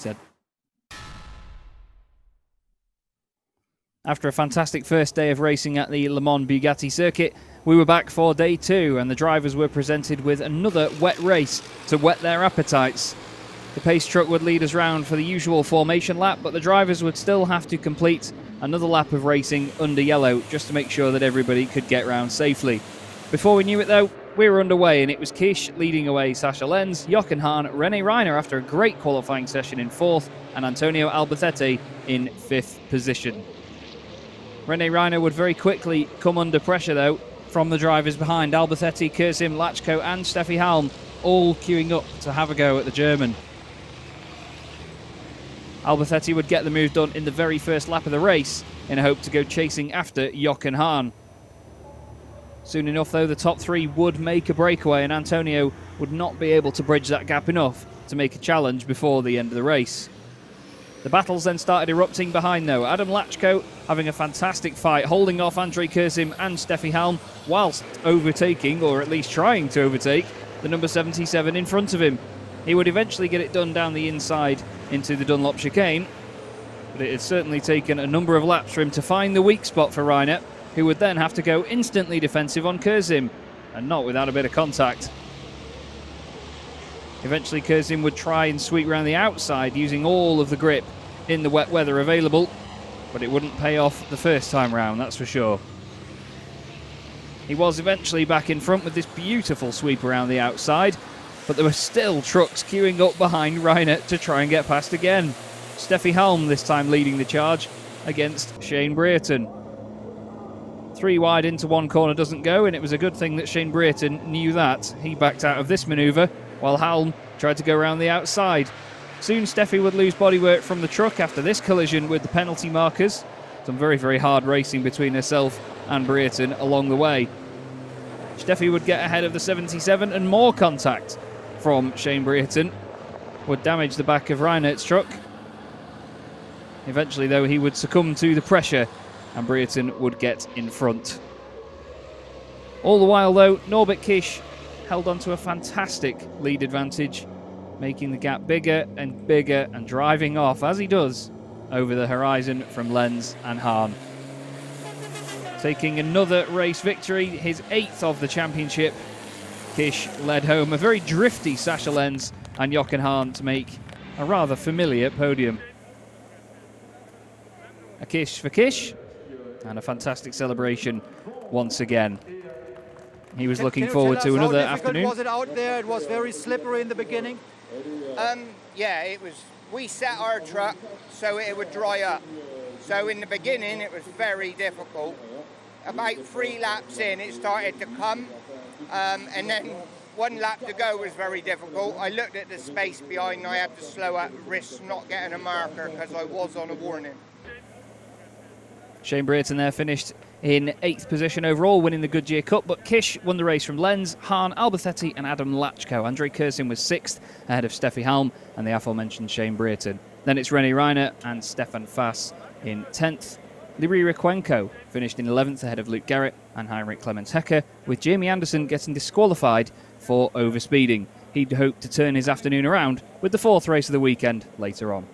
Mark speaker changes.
Speaker 1: said. After a fantastic first day of racing at the Le Mans Bugatti circuit, we were back for day two, and the drivers were presented with another wet race to whet their appetites. The pace truck would lead us round for the usual formation lap, but the drivers would still have to complete another lap of racing under yellow just to make sure that everybody could get round safely. Before we knew it, though, we were underway, and it was Kiss leading away Sascha Lenz, Jochen Hahn, Rene Reiner after a great qualifying session in fourth, and Antonio Albacete in fifth position. Rene Reiner would very quickly come under pressure, though, from the drivers behind Albacete, Kursim, Lacko, and Steffi Halm, all queuing up to have a go at the German. Albacete would get the move done in the very first lap of the race in a hope to go chasing after Jochen Hahn. Soon enough, though, the top three would make a breakaway, and Antonio would not be able to bridge that gap enough to make a challenge before the end of the race. The battles then started erupting behind, though. Adam Lacko having a fantastic fight, holding off André Kursim and Steffi Halm, whilst overtaking, or at least trying to overtake, the number 77 in front of him. He would eventually get it done down the inside into the Dunlop chicane, but it had certainly taken a number of laps for him to find the weak spot for Reiner, who would then have to go instantly defensive on Kursim, and not without a bit of contact. Eventually, Kursim would try and sweep around the outside using all of the grip in the wet weather available, but it wouldn't pay off the first time round, that's for sure. He was eventually back in front with this beautiful sweep around the outside, but there were still trucks queuing up behind Reiner to try and get past again. Steffi Halm this time leading the charge against Shane Brereton. Three wide into one corner doesn't go, and it was a good thing that Shane Brereton knew that. He backed out of this manoeuvre while Halm tried to go around the outside. Soon Steffi would lose bodywork from the truck after this collision with the penalty markers. Some very, very hard racing between herself and Brereton along the way. Steffi would get ahead of the 77 and more contact from Shane Brereton would damage the back of Reiner's truck. Eventually, though, he would succumb to the pressure and Brereton would get in front. All the while, though, Norbert Kiss held on to a fantastic lead advantage, making the gap bigger and bigger and driving off, as he does, over the horizon from Lenz and Hahn. Taking another race victory, his eighth of the championship, Kiss led home a very drifty Sascha Lenz and Jochen Hahn to make a rather familiar podium. A kish for Kiss, and a fantastic celebration once again. He was looking forward to another afternoon.
Speaker 2: Was it out there? It was very slippery in the beginning.
Speaker 3: Um, yeah, it was. We set our truck so it would dry up. So in the beginning, it was very difficult. About three laps in, it started to come, um, and then one lap to go was very difficult. I looked at the space behind, and I had to slow up, risk not getting a marker because I was on a warning.
Speaker 1: Shane Brereton there finished in eighth position overall, winning the Goodyear Cup. But Kiss won the race from Lenz, Hahn, Albacete, and Adam Lacko. André Kursim was sixth, ahead of Steffi Halm and the aforementioned Shane Brereton. Then it's Rene Reiner and Stefan Fass in 10th. Libri Recuenco finished in 11th ahead of Luke Garrett and Heinrich Clemens Hecker, with Jamie Anderson getting disqualified for overspeeding. He'd hoped to turn his afternoon around with the fourth race of the weekend later on.